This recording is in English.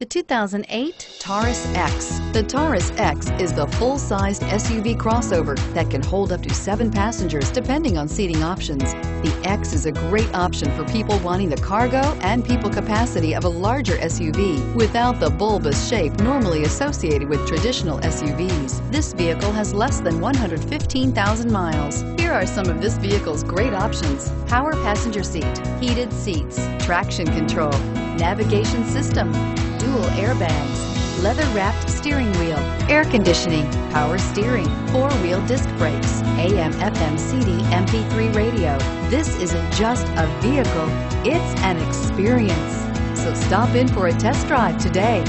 The 2008 Taurus X. The Taurus X is the full-sized SUV crossover that can hold up to seven passengers depending on seating options. The X is a great option for people wanting the cargo and people capacity of a larger SUV without the bulbous shape normally associated with traditional SUVs. This vehicle has less than 115,000 miles. Here are some of this vehicle's great options. Power passenger seat, heated seats, traction control, navigation system, dual airbags, leather-wrapped steering wheel, air conditioning, power steering, four-wheel disc brakes, AM FM CD MP3 radio. This isn't just a vehicle, it's an experience. So stop in for a test drive today.